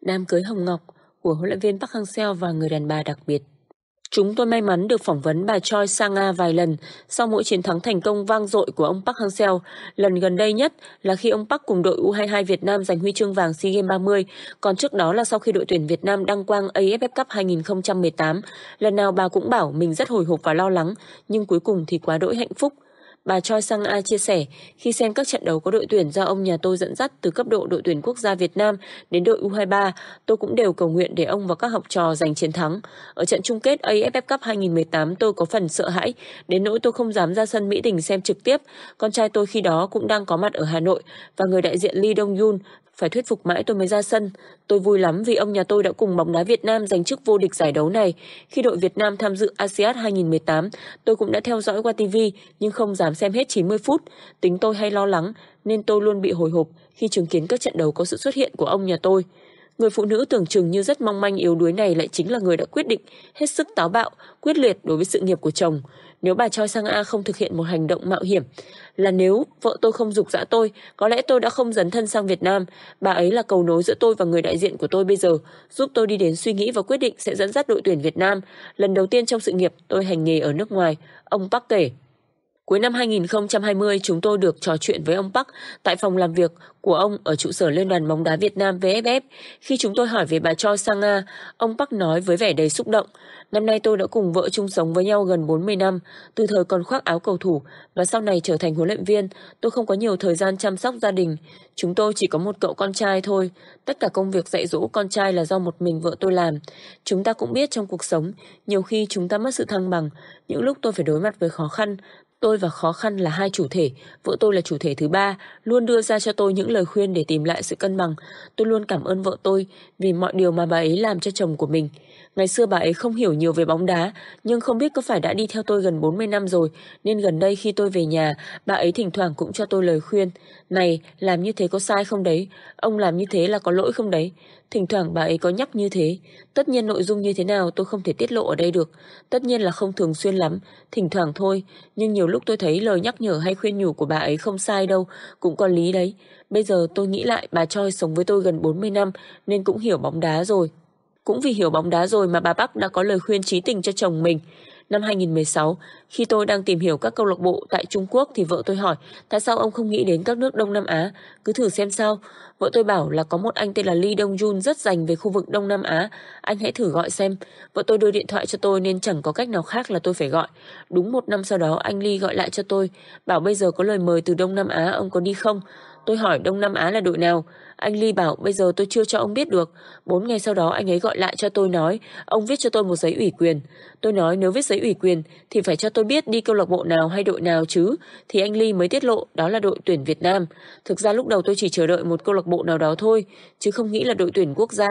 Đám cưới Hồng Ngọc của huấn luyện viên Park Hang-seo và người đàn bà đặc biệt. Chúng tôi may mắn được phỏng vấn bà Choi Sang-a vài lần sau mỗi chiến thắng thành công vang dội của ông Park Hang-seo. Lần gần đây nhất là khi ông Park cùng đội U22 Việt Nam giành huy chương vàng SEA Games 30, còn trước đó là sau khi đội tuyển Việt Nam đăng quang AFF Cup 2018. Lần nào bà cũng bảo mình rất hồi hộp và lo lắng, nhưng cuối cùng thì quá đỗi hạnh phúc. Bà Choi Sang A chia sẻ, khi xem các trận đấu có đội tuyển do ông nhà tôi dẫn dắt từ cấp độ đội tuyển quốc gia Việt Nam đến đội U23, tôi cũng đều cầu nguyện để ông và các học trò giành chiến thắng. Ở trận chung kết AFF Cup 2018 tôi có phần sợ hãi, đến nỗi tôi không dám ra sân Mỹ Đình xem trực tiếp. Con trai tôi khi đó cũng đang có mặt ở Hà Nội và người đại diện Lee Dong Yun phải thuyết phục mãi tôi mới ra sân. Tôi vui lắm vì ông nhà tôi đã cùng bóng đá Việt Nam giành chức vô địch giải đấu này. Khi đội Việt Nam tham dự ASEAN 2018, tôi cũng đã theo dõi qua TV nhưng không dám xem hết 90 phút. Tính tôi hay lo lắng nên tôi luôn bị hồi hộp khi chứng kiến các trận đấu có sự xuất hiện của ông nhà tôi. Người phụ nữ tưởng chừng như rất mong manh yếu đuối này lại chính là người đã quyết định hết sức táo bạo, quyết liệt đối với sự nghiệp của chồng. Nếu bà Choi Sang A không thực hiện một hành động mạo hiểm, là nếu vợ tôi không dục dã tôi, có lẽ tôi đã không dấn thân sang Việt Nam. Bà ấy là cầu nối giữa tôi và người đại diện của tôi bây giờ, giúp tôi đi đến suy nghĩ và quyết định sẽ dẫn dắt đội tuyển Việt Nam. Lần đầu tiên trong sự nghiệp tôi hành nghề ở nước ngoài, ông Park kể. Cuối năm 2020, chúng tôi được trò chuyện với ông Park tại phòng làm việc của ông ở trụ sở Liên đoàn bóng đá Việt Nam VFF. Khi chúng tôi hỏi về bà Choi Sang-a, ông Park nói với vẻ đầy xúc động. Năm nay tôi đã cùng vợ chung sống với nhau gần 40 năm, từ thời còn khoác áo cầu thủ và sau này trở thành huấn luyện viên. Tôi không có nhiều thời gian chăm sóc gia đình. Chúng tôi chỉ có một cậu con trai thôi. Tất cả công việc dạy dỗ con trai là do một mình vợ tôi làm. Chúng ta cũng biết trong cuộc sống, nhiều khi chúng ta mất sự thăng bằng. Những lúc tôi phải đối mặt với khó khăn, Tôi và khó khăn là hai chủ thể, vợ tôi là chủ thể thứ ba, luôn đưa ra cho tôi những lời khuyên để tìm lại sự cân bằng. Tôi luôn cảm ơn vợ tôi vì mọi điều mà bà ấy làm cho chồng của mình. Ngày xưa bà ấy không hiểu nhiều về bóng đá, nhưng không biết có phải đã đi theo tôi gần 40 năm rồi, nên gần đây khi tôi về nhà, bà ấy thỉnh thoảng cũng cho tôi lời khuyên. Này, làm như thế có sai không đấy? Ông làm như thế là có lỗi không đấy? Thỉnh thoảng bà ấy có nhắc như thế. Tất nhiên nội dung như thế nào tôi không thể tiết lộ ở đây được. Tất nhiên là không thường xuyên lắm, thỉnh thoảng thôi. Nhưng nhiều lúc tôi thấy lời nhắc nhở hay khuyên nhủ của bà ấy không sai đâu, cũng có lý đấy. Bây giờ tôi nghĩ lại bà Choi sống với tôi gần 40 năm nên cũng hiểu bóng đá rồi. Cũng vì hiểu bóng đá rồi mà bà Bắc đã có lời khuyên trí tình cho chồng mình. Năm 2016, khi tôi đang tìm hiểu các câu lạc bộ tại Trung Quốc thì vợ tôi hỏi tại sao ông không nghĩ đến các nước Đông Nam Á, cứ thử xem sao. Vợ tôi bảo là có một anh tên là Lee Dong Jun rất dành về khu vực Đông Nam Á, anh hãy thử gọi xem. Vợ tôi đưa điện thoại cho tôi nên chẳng có cách nào khác là tôi phải gọi. Đúng một năm sau đó anh Lee gọi lại cho tôi, bảo bây giờ có lời mời từ Đông Nam Á, ông có đi không? Tôi hỏi Đông Nam Á là đội nào? Anh Ly bảo bây giờ tôi chưa cho ông biết được. Bốn ngày sau đó anh ấy gọi lại cho tôi nói, ông viết cho tôi một giấy ủy quyền. Tôi nói nếu viết giấy ủy quyền thì phải cho tôi biết đi câu lạc bộ nào hay đội nào chứ. Thì anh Ly mới tiết lộ đó là đội tuyển Việt Nam. Thực ra lúc đầu tôi chỉ chờ đợi một câu lạc bộ nào đó thôi, chứ không nghĩ là đội tuyển quốc gia.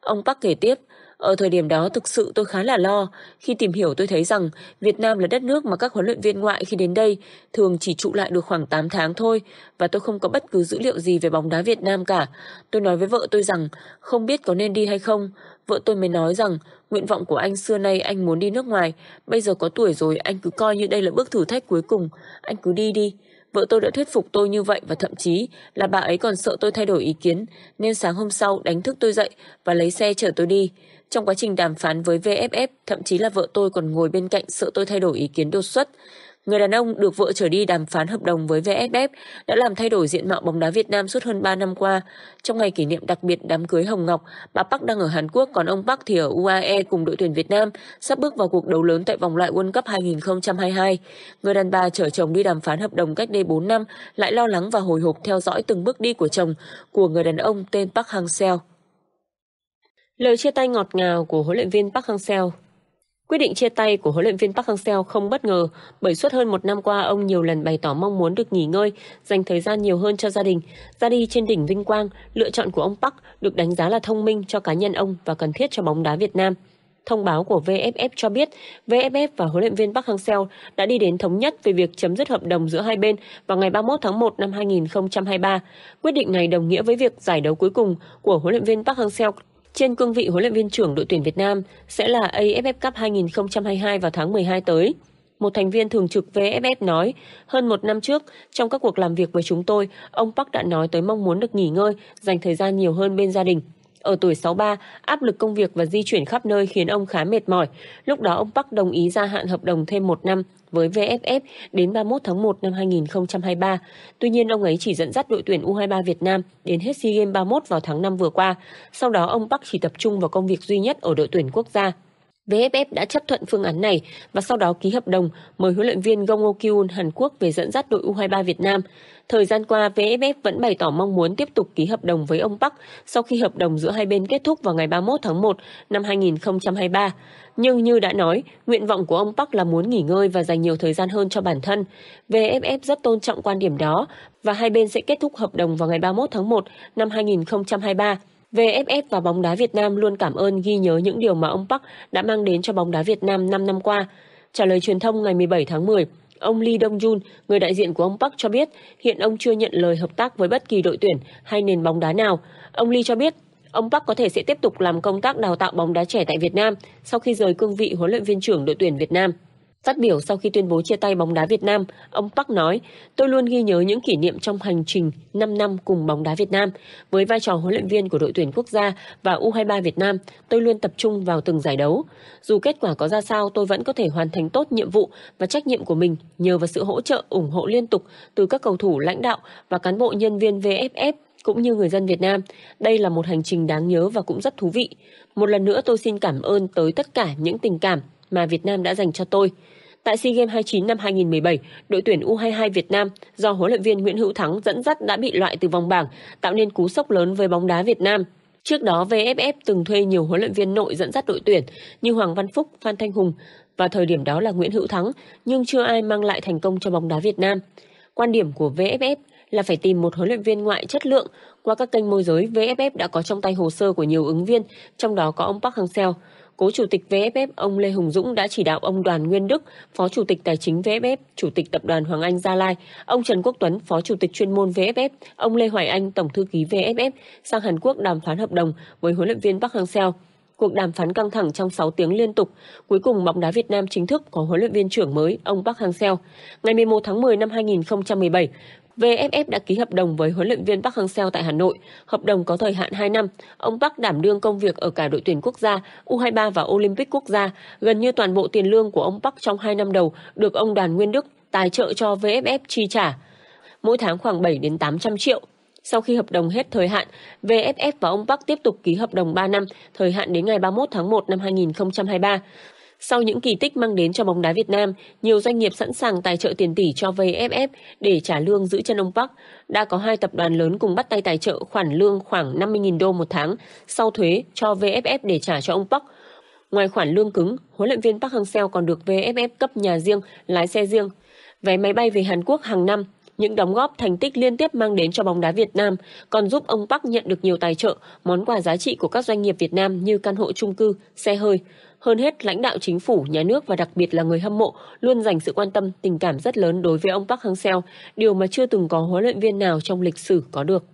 Ông Park kể tiếp, ở thời điểm đó thực sự tôi khá là lo. Khi tìm hiểu tôi thấy rằng Việt Nam là đất nước mà các huấn luyện viên ngoại khi đến đây thường chỉ trụ lại được khoảng 8 tháng thôi và tôi không có bất cứ dữ liệu gì về bóng đá Việt Nam cả. Tôi nói với vợ tôi rằng không biết có nên đi hay không. Vợ tôi mới nói rằng nguyện vọng của anh xưa nay anh muốn đi nước ngoài. Bây giờ có tuổi rồi, anh cứ coi như đây là bước thử thách cuối cùng. Anh cứ đi đi. Vợ tôi đã thuyết phục tôi như vậy và thậm chí là bà ấy còn sợ tôi thay đổi ý kiến nên sáng hôm sau đánh thức tôi dậy và lấy xe chở tôi đi. Trong quá trình đàm phán với VFF, thậm chí là vợ tôi còn ngồi bên cạnh sợ tôi thay đổi ý kiến đột xuất. Người đàn ông được vợ trở đi đàm phán hợp đồng với VFF đã làm thay đổi diện mạo bóng đá Việt Nam suốt hơn 3 năm qua. Trong ngày kỷ niệm đặc biệt đám cưới Hồng Ngọc, bà Park đang ở Hàn Quốc còn ông Park thì ở UAE cùng đội tuyển Việt Nam sắp bước vào cuộc đấu lớn tại vòng loại World Cup 2022. Người đàn bà chở chồng đi đàm phán hợp đồng cách đây 4 năm lại lo lắng và hồi hộp theo dõi từng bước đi của chồng của người đàn ông tên Park Hang-seo. Lời chia tay ngọt ngào của huấn luyện viên Park Hang-seo Quyết định chia tay của huấn luyện viên Park Hang-seo không bất ngờ bởi suốt hơn một năm qua ông nhiều lần bày tỏ mong muốn được nghỉ ngơi, dành thời gian nhiều hơn cho gia đình. Ra đi trên đỉnh vinh quang, lựa chọn của ông Park được đánh giá là thông minh cho cá nhân ông và cần thiết cho bóng đá Việt Nam. Thông báo của VFF cho biết VFF và huấn luyện viên Park Hang-seo đã đi đến thống nhất về việc chấm dứt hợp đồng giữa hai bên vào ngày 31 tháng 1 năm 2023. Quyết định này đồng nghĩa với việc giải đấu cuối cùng của huấn luyện viên Park Hang-seo trên cương vị huấn luyện viên trưởng đội tuyển Việt Nam sẽ là AFF Cup 2022 vào tháng 12 tới. Một thành viên thường trực VFF nói, hơn một năm trước, trong các cuộc làm việc với chúng tôi, ông Park đã nói tới mong muốn được nghỉ ngơi, dành thời gian nhiều hơn bên gia đình. Ở tuổi 63, áp lực công việc và di chuyển khắp nơi khiến ông khá mệt mỏi. Lúc đó ông Park đồng ý gia hạn hợp đồng thêm một năm với VFF đến 31 tháng 1 năm 2023. Tuy nhiên, ông ấy chỉ dẫn dắt đội tuyển U23 Việt Nam đến hết SEA Games 31 vào tháng 5 vừa qua. Sau đó, ông Park chỉ tập trung vào công việc duy nhất ở đội tuyển quốc gia. VFF đã chấp thuận phương án này và sau đó ký hợp đồng mời huấn luyện viên Gong Kyun Hàn Quốc về dẫn dắt đội U23 Việt Nam. Thời gian qua, VFF vẫn bày tỏ mong muốn tiếp tục ký hợp đồng với ông Park sau khi hợp đồng giữa hai bên kết thúc vào ngày 31 tháng 1 năm 2023. Nhưng như đã nói, nguyện vọng của ông Park là muốn nghỉ ngơi và dành nhiều thời gian hơn cho bản thân. VFF rất tôn trọng quan điểm đó và hai bên sẽ kết thúc hợp đồng vào ngày 31 tháng 1 năm 2023. VFF và bóng đá Việt Nam luôn cảm ơn ghi nhớ những điều mà ông Park đã mang đến cho bóng đá Việt Nam 5 năm qua. Trả lời truyền thông ngày 17 tháng 10, ông Lee Dong Jun, người đại diện của ông Park cho biết hiện ông chưa nhận lời hợp tác với bất kỳ đội tuyển hay nền bóng đá nào. Ông Lee cho biết ông Park có thể sẽ tiếp tục làm công tác đào tạo bóng đá trẻ tại Việt Nam sau khi rời cương vị huấn luyện viên trưởng đội tuyển Việt Nam. Phát biểu sau khi tuyên bố chia tay bóng đá Việt Nam, ông Park nói, tôi luôn ghi nhớ những kỷ niệm trong hành trình 5 năm cùng bóng đá Việt Nam. Với vai trò huấn luyện viên của đội tuyển quốc gia và U23 Việt Nam, tôi luôn tập trung vào từng giải đấu. Dù kết quả có ra sao, tôi vẫn có thể hoàn thành tốt nhiệm vụ và trách nhiệm của mình nhờ vào sự hỗ trợ, ủng hộ liên tục từ các cầu thủ, lãnh đạo và cán bộ nhân viên VFF cũng như người dân Việt Nam. Đây là một hành trình đáng nhớ và cũng rất thú vị. Một lần nữa tôi xin cảm ơn tới tất cả những tình cảm mà Việt Nam đã dành cho tôi. Tại SEA Games 29 năm 2017, đội tuyển U22 Việt Nam do huấn luyện viên Nguyễn Hữu Thắng dẫn dắt đã bị loại từ vòng bảng, tạo nên cú sốc lớn với bóng đá Việt Nam. Trước đó, VFF từng thuê nhiều huấn luyện viên nội dẫn dắt đội tuyển như Hoàng Văn Phúc, Phan Thanh Hùng và thời điểm đó là Nguyễn Hữu Thắng, nhưng chưa ai mang lại thành công cho bóng đá Việt Nam. Quan điểm của VFF là phải tìm một huấn luyện viên ngoại chất lượng. Qua các kênh môi giới, VFF đã có trong tay hồ sơ của nhiều ứng viên, trong đó có ông Park Hang-seo. Cố Chủ tịch VFF ông Lê Hùng Dũng đã chỉ đạo ông Đoàn Nguyên Đức, Phó Chủ tịch Tài chính VFF, Chủ tịch Tập đoàn Hoàng Anh Gia Lai, ông Trần Quốc Tuấn, Phó Chủ tịch chuyên môn VFF, ông Lê Hoài Anh, Tổng thư ký VFF sang Hàn Quốc đàm phán hợp đồng với huấn luyện viên Park Hang-seo. Cuộc đàm phán căng thẳng trong 6 tiếng liên tục, cuối cùng bóng đá Việt Nam chính thức có huấn luyện viên trưởng mới, ông Park Hang-seo. Ngày 11 tháng 10 năm 2017, VFF đã ký hợp đồng với huấn luyện viên Park Hang-seo tại Hà Nội. Hợp đồng có thời hạn 2 năm. Ông Park đảm đương công việc ở cả đội tuyển quốc gia, U23 và Olympic quốc gia. Gần như toàn bộ tiền lương của ông Park trong 2 năm đầu được ông Đoàn Nguyên Đức tài trợ cho VFF chi trả. Mỗi tháng khoảng 7 đến 800 triệu. Sau khi hợp đồng hết thời hạn, VFF và ông Park tiếp tục ký hợp đồng 3 năm, thời hạn đến ngày 31 tháng 1 năm 2023. Sau những kỳ tích mang đến cho bóng đá Việt Nam, nhiều doanh nghiệp sẵn sàng tài trợ tiền tỷ cho VFF để trả lương giữ chân ông Park. Đã có hai tập đoàn lớn cùng bắt tay tài trợ khoản lương khoảng 50.000 đô một tháng sau thuế cho VFF để trả cho ông Park. Ngoài khoản lương cứng, huấn luyện viên Park Hang-seo còn được VFF cấp nhà riêng, lái xe riêng, vé máy bay về Hàn Quốc hàng năm. Những đóng góp thành tích liên tiếp mang đến cho bóng đá Việt Nam còn giúp ông Park nhận được nhiều tài trợ, món quà giá trị của các doanh nghiệp Việt Nam như căn hộ chung cư, xe hơi. Hơn hết, lãnh đạo chính phủ, nhà nước và đặc biệt là người hâm mộ luôn dành sự quan tâm, tình cảm rất lớn đối với ông Park Hang-seo, điều mà chưa từng có huấn luyện viên nào trong lịch sử có được.